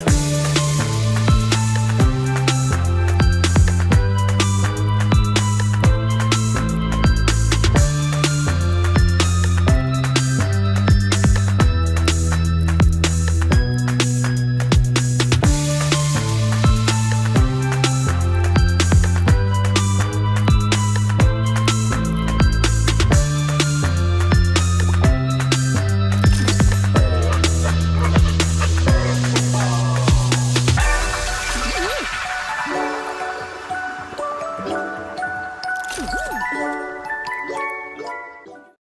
you Bye.